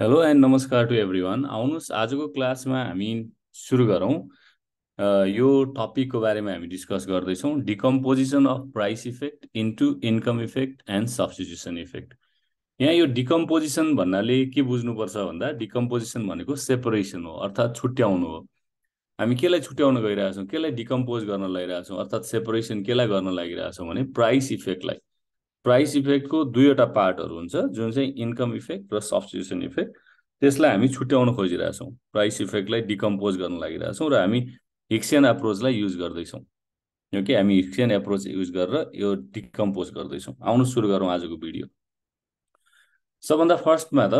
Hello and नमस्कार to everyone आउनुहोस् आजको क्लासमा हामी सुरु गरौँ। यो टपिकको बारेमा हामी डिस्कस गर्दैछौँ। Decomposition of price effect into income effect and substitution effect यहाँ यो डिकम्पोजिसन भन्नाले के बुझ्नुपर्छ भन्दा डिकम्पोजिसन भनेको सेपरेसन हो अर्थात् छुट्याउनु हो। हामी केलाई छुट्याउन गइरहेछौँ केलाई डिकम्पोज गर्न लगिरहेछौँ अर्थात् सेपरेसन केलाई गर्न लागिरहेछौँ भने प्राइस इफेक्टलाई प्राइस इफेक्टको दुईवटा पार्टहरू हुन्छ जुन चाहिँ इन्कम इफेक्ट र सब्सटिट्युसन इफेक्ट त्यसलाई हामी छुट्याउन खोजिरहेछौँ। प्राइस इफेक्टलाई डिकम्पोज गर्न लागिरहेछौँ र हामी हिक्सियन एप्रोचलाई युज गर्दैछौँ। कि हामी हिक्सियन एप्रोच युज गरेर यो डिकम्पोज गर्दैछौँ। आउनु सुरु गरौँ आजको भिडियो। सबभन्दा फर्स्टमा त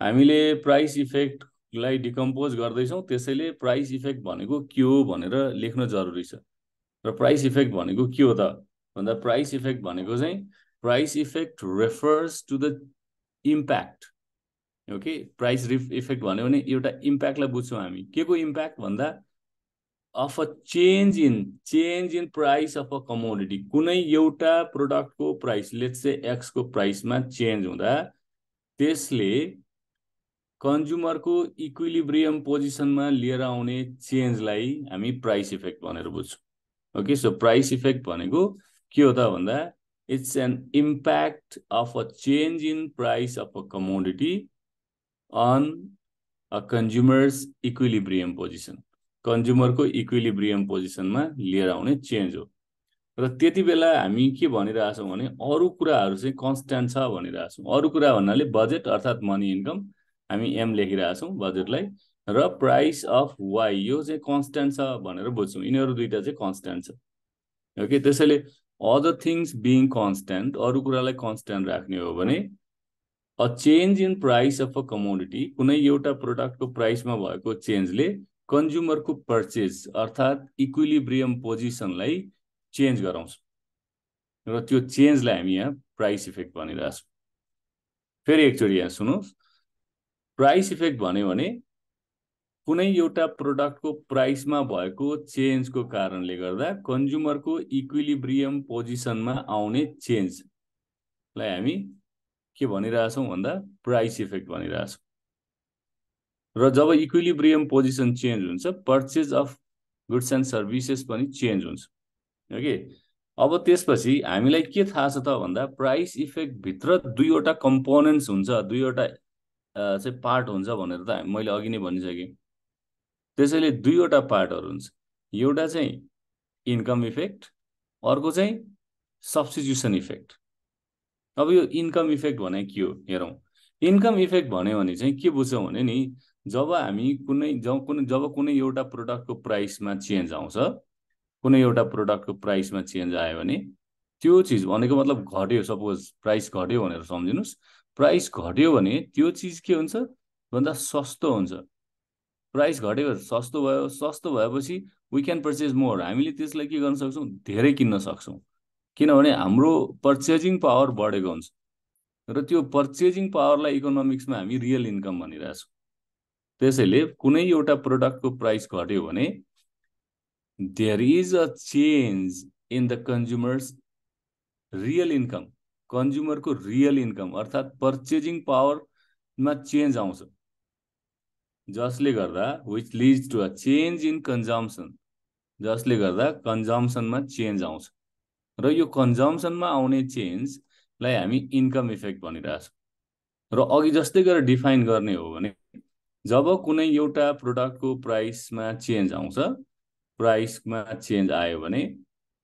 हामीले प्राइस इफेक्टलाई डिकम्पोज गर्दैछौँ। त्यसैले प्राइस इफेक्ट भनेको के हो भनेर लेख्न जरुरी छ। र प्राइस इफेक्ट भनेको के हो त? भन्दा प्राइस इफेक्ट भनेको चाहिँ price effect refers to the impact okay price ref effect भन्यो भने एउटा इम्प्याक्टलाई बुझ्छौँ हामी। के को इम्प्याक्ट भन्दा of a change in change in price of a commodity कुनै एउटा प्रोडक्टको प्राइस लेट से एक्सको प्राइसमा चेन्ज हुँदा त्यसले कन्ज्युमरको इक्विलिब्रियम पोजिसनमा लिएर आउने चेन्जलाई हामी प्राइस इफेक्ट भनेर बुझ्छौँ। ओके सो प्राइस इफेक्ट भनेको के हो त भन्दा it's an impact of a change in price of a commodity on a consumer's equilibrium position. कन्ज्युमरको इक्विलिब्रियम पोजिसनमा लिएर आउने चेन्ज हो। र त्यति बेला हामी के भनिरहेछौँ भने अरू कुराहरू चाहिँ कन्सट्यान्ट छ भनिरहेछौँ। अरू कुरा भन्नाले बजेट अर्थात् मनी इन्कम हामी एम लेखिरहेछौँ बजेटलाई र प्राइस अफ वाइ यो चाहिँ कन्सट्यान्ट छ भनेर बुझ्छौँ। यिनीहरू दुइटा चाहिँ कन्सट्यान्ट छ। ओके त्यसैले अदर थिङ्स बिङ कन्सट्यान्ट अरू कुरालाई कन्सट्यान्ट राख्ने हो भने a change in price of a commodity कुनै एउटा प्रोडक्टको प्राइसमा भएको चेन्जले कन्ज्युमरको पर्चेज अर्थात् इक्विलिब्रियम पोजिसनलाई चेन्ज गराउँछ। र त्यो चेन्जलाई हामी यहाँ प्राइस इफेक्ट भनिरहेछौँ। फेरि एकचोटि यहाँ सुन्नुहोस् प्राइस इफेक्ट भन्यो भने कुनै एउटा प्रोडक्टको प्राइसमा भएको चेन्जको कारणले गर्दा कन्ज्युमरको इक्विलिब्रियम पोजिसनमा आउने चेन्जलाई हामी के भनिरहेछौँ भन्दा प्राइस इफेक्ट भनिरहेछौँ। र जब इक्विलिब्रियम पोजिसन चेन्ज हुन्छ purchase of goods and services पनि चेन्ज हुन्छ। ओके? अब त्यसपछि हामीलाई के थाहा छ त भन्दा प्राइस इफेक्टभित्र दुईवटा कम्पोनेन्ट्स हुन्छ दुईवटा चाहिँ पार्ट हुन्छ भनेर त मैले अघि नै भनिसकेँ। त्यसैले दुईवटा पार्टहरू हुन्छ। एउटा चाहिँ इन्कम इफेक्ट अर्को चाहिँ सब्सिट्युसन इफेक्ट। अब यो इन्कम इफेक्ट भने के हो? हेरौँ। इन्कम इफेक्ट भन्यो भने चाहिँ के बुझ्छौँ भने नि जब हामी कुनै जब कुनै जब कुनै एउटा प्रोडक्टको प्राइसमा चेन्ज आउँछ कुनै एउटा प्रोडक्टको प्राइसमा चेन्ज आयो भने त्यो चिज भनेको मतलब घट्यो सपोज प्राइस घट्यो भनेर सम्झिनुहोस्। प्राइस घट्यो भने त्यो चिज के हुन्छ? भन्दा सस्तो हुन्छ। प्राइस घट्यो सस्तो भयो सस्तो भएपछि वी क्यान पर्चेज मोर हामीले त्यसलाई के गर्न सक्छौँ? धेरै किन्न सक्छौँ। किनभने हाम्रो पर्चेजिङ पावर बढेको हुन्छ। र त्यो पर्चेजिङ पावरलाई इकोनोमिक्समा हामी रियल इन्कम भनिरहेछौँ। त्यसैले कुनै एउटा प्रोडक्टको प्राइस घट्यो भने there is a change in the consumer's real income कन्ज्युमरको real income अर्थात् पर्चेजिङ पावरमा चेन्ज आउँछ। जसले गर्दा which leads to a change in consumption जसले गर्दा कन्जम्सनमा चेन्ज आउँछ। र यो कन्जम्सनमा आउने चेन्जलाई हामी इन्कम इफेक्ट भनिरहेछौँ। र अघि जस्तै गरेर डिफाइन गर्ने हो भने जब कुनै एउटा प्रोडक्टको प्राइसमा चेन्ज आउँछ प्राइसमा चेन्ज आयो भने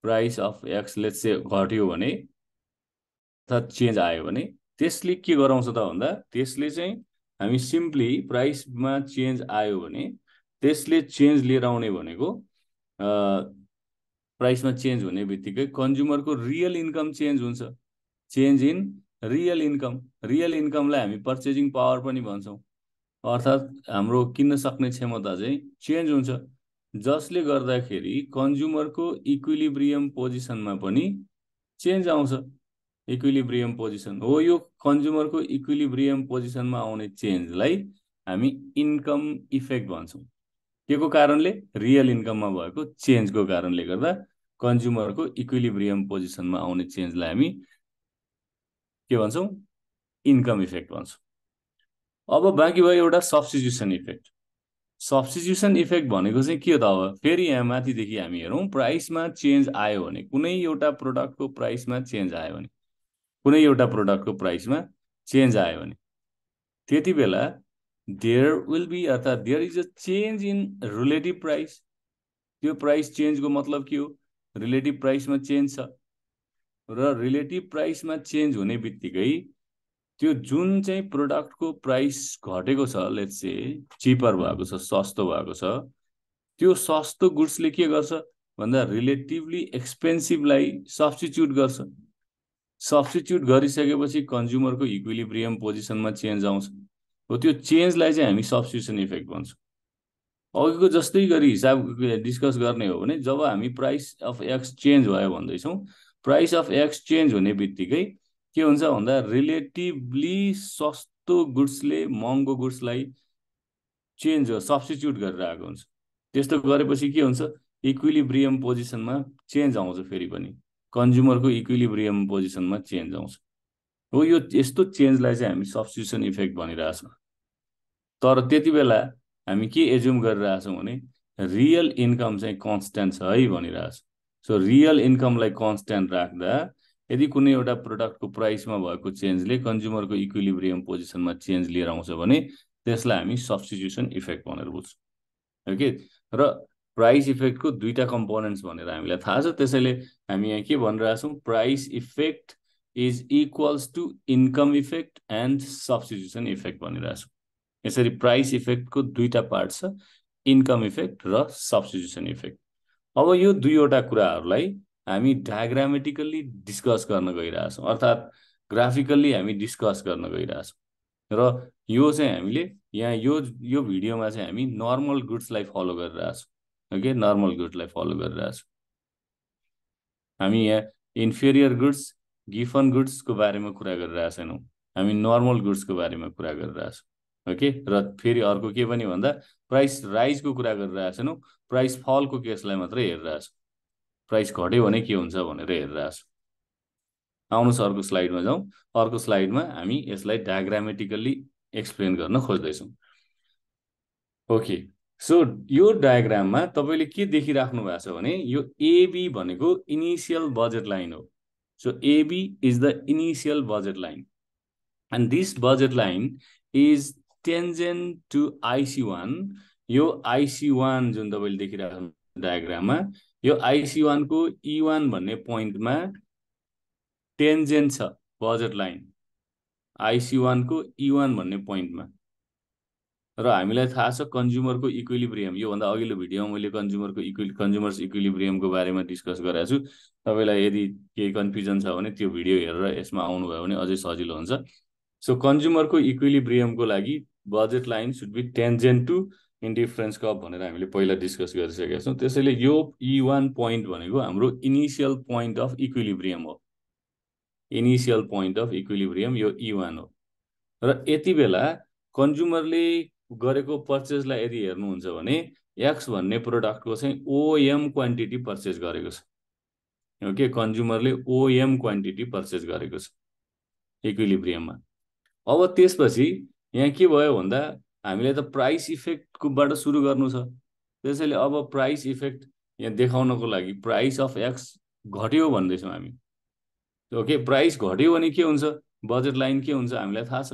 price of X let say घट्यो भने अर्थात् चेन्ज आयो भने त्यसले के गराउँछ त भन्दा त्यसले चाहिँ हामी सिम्पली प्राइसमा चेन्ज आयो भने त्यसले चेन्ज लिएर आउने भनेको प्राइसमा चेन्ज हुने बित्तिकै कन्ज्युमरको रियल इन्कम चेन्ज हुन्छ। Change in real income real इन्कमलाई हामी पर्चेजिङ पावर पनि भन्छौँ। अर्थात् हाम्रो किन्न सक्ने क्षमता चाहिँ चेन्ज हुन्छ। जसले गर्दाखेरि कन्ज्युमरको इक्विलिब्रियम पोजिसनमा पनि चेन्ज आउँछ। इक्विलिब्रियम पोजिसन हो यो कन्ज्युमरको इक्विलिब्रियम पोजिसनमा आउने चेन्जलाई हामी इन्कम इफेक्ट भन्छौँ। के को कारणले? रियल इन्कममा भएको चेन्जको कारणले गर्दा कन्ज्युमरको इक्विलिब्रियम पोजिसनमा आउने चेन्जलाई हामी के भन्छौँ? इन्कम इफेक्ट भन्छौँ। अब बाँकी भयो एउटा सब्सिट्युसन इफेक्ट सब्सिट्युसन इफेक्ट भनेको चाहिँ के हो त अब? फेरि यहाँ माथिदेखि हामी हेरौँ प्राइसमा चेन्ज आयो भने कुनै एउटा प्रोडक्टको प्राइसमा चेन्ज आयो भने कुनै एउटा प्रोडक्टको प्राइसमा चेन्ज आयो भने। त्यति बेला देयर विल बी अर्थात् there is a change in relative price त्यो प्राइस चेन्जको मतलब के हो? रिलेटिभ प्राइसमा चेन्ज छ। र रिलेटिभ प्राइसमा चेन्ज हुने बित्तिकै त्यो जुन चाहिँ प्रोडक्टको प्राइस घटेको छ लेट्स से चिपर भएको छ सस्तो भएको छ त्यो सस्तो गुड्सले के गर्छ? भन्दा रिलेटिभली एक्सपेन्सिभलाई सब्सटिच्युट गर्छ। सब्सटिच्युट गरिसकेपछि कन्ज्युमरको इक्विलिब्रियम पोजिसनमा चेन्ज आउँछ। हो त्यो चेन्जलाई चाहिँ हामी सब्सटिट्युसन इफेक्ट भन्छौँ। अघिको जस्तै गरी हिसाब डिस्कस गर्ने हो भने जब हामी प्राइस अफ एक्स चेन्ज भयो भन्दैछौँ प्राइस अफ एक्स चेन्ज हुने बित्तिकै के हुन्छ भन्दा रिलेटिभली सस्तो गुड्सले महँगो गुड्सलाई चेन्ज सब्सटिच्युट गरेर आएको हुन्छ। त्यस्तो गरेपछि के हुन्छ? इक्विलिब्रियम पोजिसनमा चेन्ज आउँछ फेरि पनि। कन्ज्युमरको इक्विलिब्रियम पोजिसनमा चेन्ज आउँछ। हो यो यस्तो चेन्जलाई चाहिँ हामी सब्सटिट्युसन इफेक्ट भनिरहेछौँ। तर त्यति बेला हामी के एज्युम गरिरहेछौँ भने रियल इन्कम चाहिँ कन्सटेन्ट छ है भनिरहेछ। सो रियल इन्कमलाई कन्सटेन्ट राख्दा यदि कुनै एउटा प्रोडक्टको प्राइसमा भएको चेन्जले कन्ज्युमरको इक्विलिब्रियम पोजिसनमा चेन्ज लिएर आउँछ भने त्यसलाई हामी सब्सटिट्युसन इफेक्ट भनेर बुझ्छौँ। ओके? र प्राइस इफेक्टको दुईवटा कम्पोनेन्ट्स भनेर हामीलाई थाहा छ। त्यसैले हामी यहाँ के भनिरहेछौँ price effect is equals to income effect and substitution effect भनिरहेछौँ यसरी प्राइस इफेक्टको दुईवटा पार्ट छ इन्कम इफेक्ट र सब्सटिट्युसन इफेक्ट अब यो दुईवटा कुराहरूलाई हामी डायग्रामेटिकल्ली डिस्कस गर्न गइरहेछौँ अर्थात् ग्राफिकल्ली हामी डिस्कस गर्न गइरहेछौँ र यो चाहिँ हामीले यहाँ यो यो भिडियोमा चाहिँ हामी नर्मल गुड्सलाई फलो गरिरहेछौँ ओके नर्मल गुड्सलाई फलो गरिरहेछौँ हामी यहाँ इन्फेरियर गुड्स गिफन गुड्सको बारेमा कुरा गरिरहेको छैनौँ हामी नर्मल गुड्सको बारेमा कुरा गरिरहेछौँ ओके र फेरि अर्को के पनि भन्दा प्राइस राइजको कुरा गरिरहेको छैनौँ प्राइस फलको केसलाई मात्रै हेरिरहेछौँ प्राइस घट्यो भने के हुन्छ भनेर हेरिरहेको छु आउनुहोस् अर्को स्लाइडमा जाउँ अर्को स्लाइडमा हामी यसलाई डायग्रामेटिकल्ली एक्सप्लेन गर्न खोज्दैछौँ ओके सो यो डायग्राममा तपाईँले के देखिराख्नु भएको छ भने यो एबी भनेको इनिसियल बजेट लाइन हो। So AB is the initial budget line and this budget line is tangent to IC one यो आइसी वान जुन तपाईँले देखिराख्नु डायग्राममा यो आइसी वानको इ वान भन्ने पोइन्टमा टेन्जेन्ट छ बजेट लाइन आइसी वानको इ वान भन्ने पोइन्टमा र हामीलाई थाहा छ कन्ज्युमरको इक्विलिब्रियम। योभन्दा अघिल्लो भिडियोमा मैले कन्ज्युमरको इक्वि कन्ज्युमर्स इक्विलिब्रियमको बारेमा डिस्कस गरेको छु। तपाईँलाई यदि केही कन्फ्युजन छ भने त्यो भिडियो हेरेर यसमा आउनुभयो भने अझै सजिलो हुन्छ। सो कन्ज्युमरको इक्विलिब्रियमको लागि budget line should be tangent to indifference curve भनेर हामीले पहिला डिस्कस गरिसकेका छौँ। त्यसैले यो इ वान पोइन्ट भनेको हाम्रो इनिसियल पोइन्ट अफ इक्विलिब्रियम हो। इनिसियल पोइन्ट अफ इक्विलिब्रियम यो इ वान हो। र यति बेला कन्ज्युमरले गरेको पर्चेजलाई यदि हेर्नुहुन्छ भने एक्स भन्ने प्रोडक्टको चाहिँ ओएम क्वान्टिटी पर्चेज गरेको छ। ओके कन्ज्युमरले ओएम क्वान्टिटी पर्चेज गरेको छ इक्विलिब्रियममा अब त्यसपछि यहाँ के भयो भन्दा हामीले त प्राइस इफेक्टकोबाट सुरु गर्नु छ। त्यसैले अब प्राइस इफेक्ट यहाँ देखाउनको लागि प्राइस अफ एक्स घट्यो भन्दैछौँ हामी। ओके प्राइस घट्यो भने के हुन्छ? बजेट लाइन के हुन्छ? हामीलाई थाहा छ।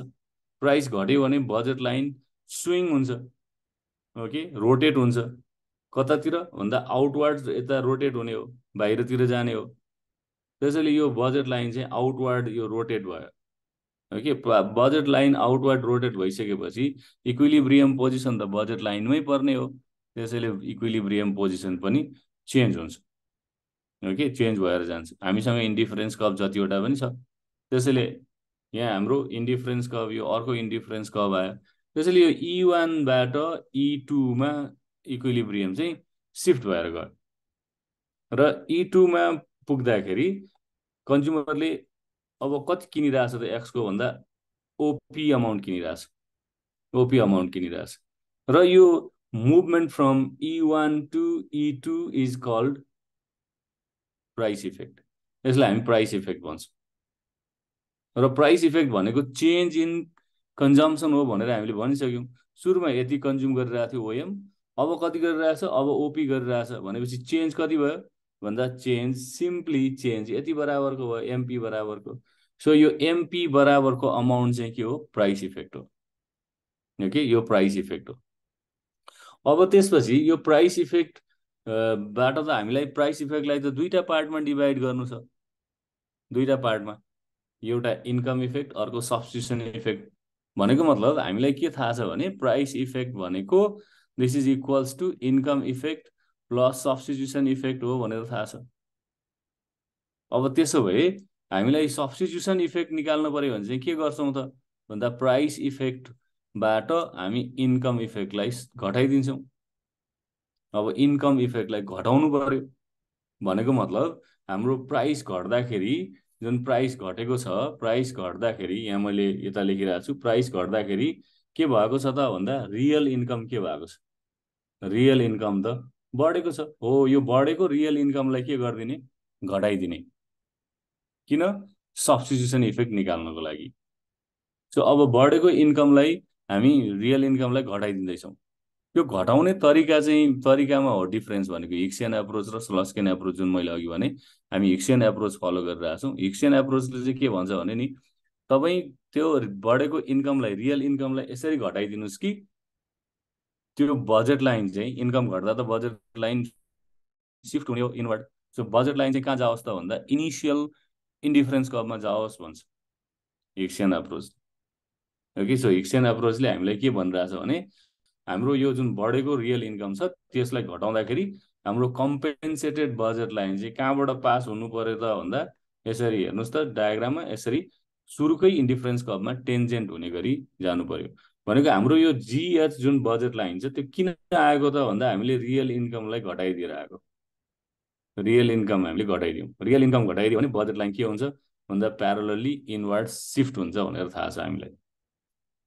प्राइस घट्यो भने बजेट लाइन स्विङ हुन्छ। ओके? रोटेट हुन्छ। कतातिर? भन्दा आउटवार्ड यता रोटेट हुने हो बाहिरतिर जाने हो। त्यसैले यो बजेट लाइन चाहिँ आउटवार्ड यो रोटेट भयो। Okay? Budget line outward rotate भइसकेपछि इक्विलिब्रियम पोजिसन त बजेट लाइनमै पर्ने हो। त्यसैले इक्विलिब्रियम पोजिसन पनि चेन्ज हुन्छ। ओके? चेन्ज भएर जान्छ। हामीसँग इन्डिफरेन्स कप जतिवटा पनि छ। त्यसैले यहाँ हाम्रो इन्डिफरेन्स कप यो अर्को इन्डिफरेन्स कप आयो। त्यसैले यो इ वानबाट इ टूमा इक्विलिब्रियम चाहिँ सिफ्ट भएर गयो। र इ e टूमा पुग्दाखेरि कन्ज्युमरले अब कति किनिरहेछ त एक्सको भन्दा ओपी अमाउन्ट किनिरहेछ। ओपी अमाउन्ट किनिरहेछ। र यो movement from E one to E two is called price effect यसलाई हामी प्राइस इफेक्ट भन्छौँ। र प्राइस इफेक्ट भनेको चेन्ज इन कन्जम्सन हो भनेर हामीले भनिसक्यौँ। सुरुमा यति कन्ज्युम गरिरहेको थियो ओएम अब कति गरिरहेछ अब ओपी गरिरहेछ भनेपछि चेन्ज कति भयो? भन्दा चेन्ज सिम्पली चेन्ज यति बराबरको भयो एमपी बराबरको। सो यो एमपी बराबरको अमाउन्ट चाहिँ के हो? प्राइस इफेक्ट हो। ओके यो प्राइस इफेक्ट हो। अब त्यसपछि यो प्राइस इफेक्ट बाट त हामीलाई प्राइस इफेक्टलाई त दुईवटा पार्टमा डिभाइड गर्नु छ। दुईवटा पार्टमा एउटा इन्कम इफेक्ट अर्को सब्सटिट्युसन इफेक्ट। भनेको मतलब हामीलाई के थाहा छ भने प्राइस इफेक्ट भनेको this is equals to income effect plus substitution effect हो भनेर थाहा छ। अब त्यसो भए हामीलाई सब्सटिट्युसन इफेक्ट निकाल्नु पऱ्यो भने चाहिँ के गर्छौँ त? भन्दा प्राइस इफेक्टबाट हामी इन्कम इफेक्टलाई घटाइदिन्छौँ। अब इन्कम इफेक्टलाई घटाउनु पऱ्यो भनेको मतलब हाम्रो प्राइस घट्दाखेरि जुन प्राइस घटेको छ प्राइस घट्दाखेरि यहाँ मैले यता लेखिरहेको छु प्राइस घट्दाखेरि के भएको छ त भन्दा रियल इन्कम के भएको छ? रियल इन्कम त बढेको छ। हो यो बढेको रियल इन्कमलाई के गरिदिने? घटाइदिने। किन? सब्सटिट्युसन इफेक्ट निकाल्नको लागि। सो अब बढेको इन्कमलाई हामी रियल इन्कमलाई घटाइदिँदैछौँ। यो घटाउने तरिका चाहिँ तरिकामा हो डिफ्रेन्स भनेको हिक्सियन एप्रोच र स्लस्केन एप्रोच जुन मैले अघि भने हामी हिक्सियन एप्रोच फलो गरिरहेको छौँ। हिक्सियन एप्रोचले चाहिँ के भन्छ भने नि तपाईँ त्यो बढेको इन्कमलाई रियल इन्कमलाई यसरी घटाइदिनुहोस् कि त्यो बजेट लाइन चाहिँ इन्कम घट्दा त बजेट लाइन सिफ्ट हुने हो इनवर्ड सो बजेट लाइन चाहिँ कहाँ जाओस् त भन्दा इनिसियल इन्डिफरेन्स कपमा जाओस् भन्छ। Hicksian approach okay so Hicksian एप्रोचले हामीलाई के भनिरहेछ भने हाम्रो यो जुन बढेको रियल इन्कम छ त्यसलाई घटाउँदाखेरि हाम्रो कम्पेन्सेटेड बजेट लाइन चाहिँ कहाँबाट पास हुनु पऱ्यो त भन्दा यसरी हेर्नुहोस् त डायग्राममा यसरी सुरुकै इन्डिफरेन्स कपमा टेन्जेन्ट हुने गरी जानु पर्यो भनेको हाम्रो यो जिएच जुन बजेट लाइन छ त्यो किन आएको त भन्दा हामीले रियल इन्कमलाई घटाइदिएर आएको। रियल इन्कम हामीले घटाइदियौँ। रियल इन्कम घटाइदियो भने बजेट लाइन के हुन्छ? भन्दा प्यारलली इनवर्ड सिफ्ट हुन्छ भनेर थाहा छ हामीलाई।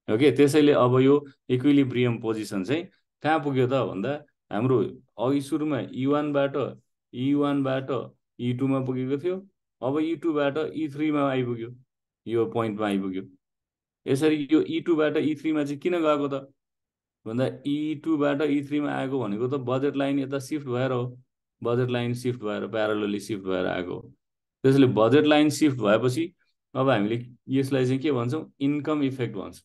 ओके त्यसैले अब यो इक्विलिब्रियम पोजिसन चाहिँ कहाँ पुग्यो त भन्दा हाम्रो अघि सुरुमा ई वानबाट ई वानबाट ई टूमा पुगेको थियो। अब ई टूबाट ई थ्रीमा आइपुग्यो। यो पोइन्टमा आइपुग्यो। यसरी यो ई टूबाट ई थ्रीमा चाहिँ किन गएको त? भन्दा ई टूबाट ई थ्रीमा आएको भनेको त बजेट लाइन यता सिफ्ट भएर हो। बजेट लाइन सिफ्ट भएर प्यारलली सिफ्ट भएर आएको त्यसैले बजेट लाइन सिफ्ट भएपछि अब हामीले यसलाई चाहिँ के भन्छौँ? इन्कम इफेक्ट भन्छौँ।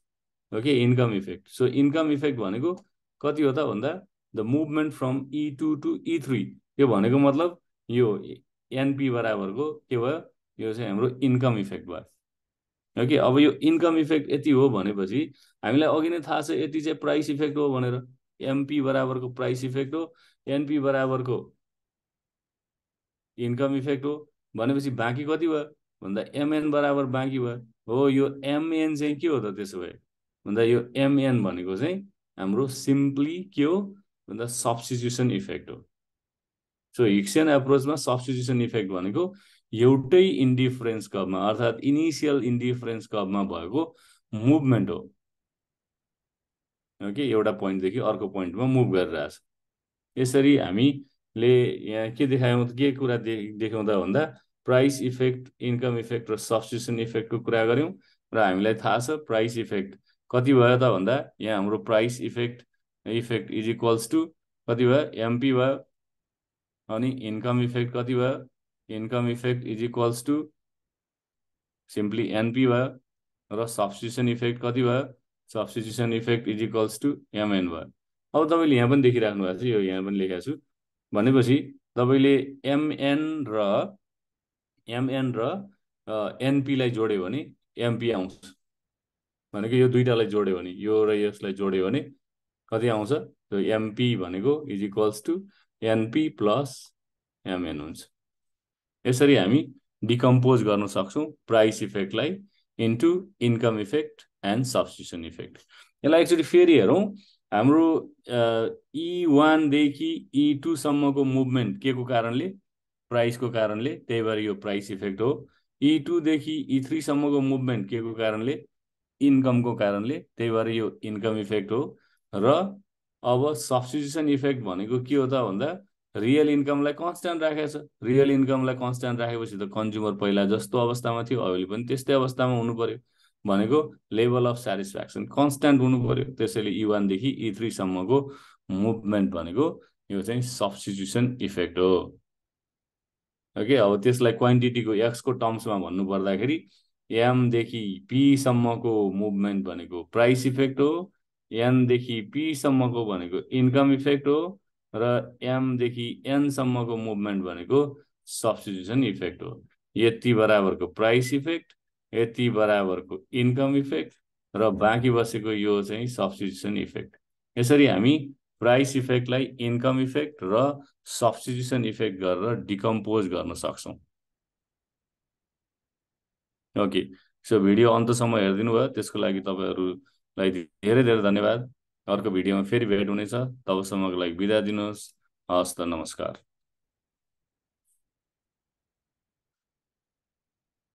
Okay income effect so income effect भनेको कति हो त भन्दा the movement from E two to E three यो भनेको मतलब यो एनपी बराबरको के भयो? यो चाहिँ हाम्रो इन्कम इफेक्ट भयो. ओके अब यो इन्कम इफेक्ट यति हो भनेपछि हामीलाई अघि नै थाहा छ यति चाहिँ प्राइस इफेक्ट हो भनेर। एमपी बराबरको प्राइस इफेक्ट हो। एनपी बराबरको इन्कम इफेक्ट हो। भनेपछि बाँकी कति भयो? भन्दा एमएन बराबर बाँकी भयो। हो यो एमएन चाहिँ के हो त त्यसो भए? भन्दा यो एमएन भनेको चाहिँ हाम्रो सिम्पली के हो? भन्दा सब्सटिट्युसन इफेक्ट हो। सो हिक्सियन एप्रोचमा सब्सटिट्युसन इफेक्ट भनेको एउटै इन्डिफरेन्स कपमा अर्थात् इनिसियल इन्डिफरेन्स कपमा भएको मुभमेन्ट हो। ओके एउटा पोइन्टदेखि अर्को पोइन्टमा मुभ गरिरहेछ। यसरी हामीले यहाँ के देखायौँ? के कुरा दे देखाउँदा भन्दा प्राइस इफेक्ट इन्कम इफेक्ट र सब्सटिट्युसन इफेक्टको कुरा गऱ्यौँ। र हामीलाई थाहा छ प्राइस इफेक्ट कति भयो त भन्दा यहाँ हाम्रो price effect effect is equals to कति भयो? एमपी भयो। अनि इन्कम इफेक्ट कति भयो? Income effect is equals to simply NP भयो। र सब्सटिट्युसन इफेक्ट कति भयो? Substitution effect is equals to MN भयो। अब तपाईँले यहाँ पनि देखिराख्नु भएको छ यो यहाँ पनि लेखेको छु। भनेपछि तपाईँले एमएन र एमएन र एनपीलाई जोड्यो भने एमपी आउँछ। भनेको यो दुइटालाई जोड्यो भने यो र यसलाई जोड्यो भने कति आउँछ? त्यो एमपी भनेको is equals to NP plus MN हुन्छ। यसरी हामी डिकम्पोज गर्न सक्छौँ price इफेक्टलाई into income effect and substitution effect यसलाई एक्चुली फेरि हेरौँ हाम्रो ई वानदेखि ई टूसम्मको मुभमेन्ट के को कारणले? प्राइसको कारणले त्यही भएर यो प्राइस इफेक्ट हो। ई टूदेखि ई थ्रीसम्मको मुभमेन्ट के को कारणले? इन्कमको कारणले त्यही भएर यो इन्कम इफेक्ट हो। र अब सब्सटिट्युसन इफेक्ट भनेको के हो त भन्दा रियल इन्कमलाई कन्सट्यान्ट राखेको छ। रियल इन्कमलाई कन्सट्यान्ट राखेपछि त कन्ज्युमर पहिला जस्तो अवस्थामा थियो अहिले पनि त्यस्तै अवस्थामा हुनु पर्यो भनेको लेभल अफ सेटिस्फ्याक्सन कन्सट्यान्ट हुनु पऱ्यो त्यसैले ई वानदेखि ई थ्रीसम्मको मुभमेन्ट भनेको यो चाहिँ सब्सटिट्युसन इफेक्ट हो। ओके अब त्यसलाई क्वान्टिटीको एक्सको टर्म्समा भन्नु पर्दाखेरि एमदेखि पीसम्मको मुभमेन्ट भनेको प्राइस इफेक्ट हो एनदेखि पीसम्मको भनेको इन्कम इफेक्ट हो र एमदेखि एनसम्मको मुभमेन्ट भनेको सब्सटिट्युसन इफेक्ट हो। यति बराबरको प्राइस इफेक्ट यति बराबरको इन्कम इफेक्ट र बाँकी बसेको यो चाहिँ सब्सटिट्युसन इफेक्ट यसरी हामी प्राइस इफेक्टलाई इन्कम इफेक्ट र सब्सटिट्युसन इफेक्ट गरेर डिकम्पोज गर्न सक्छौँ। ओके सो भिडियो अन्तसम्म हेरिदिनु भयो त्यसको लागि तपाईँहरूलाई धेरै धेरै धन्यवाद अर्को भिडियोमा फेरि भेट हुनेछ तबसम्मको लागि बिदा दिनुहोस् हस् त नमस्कार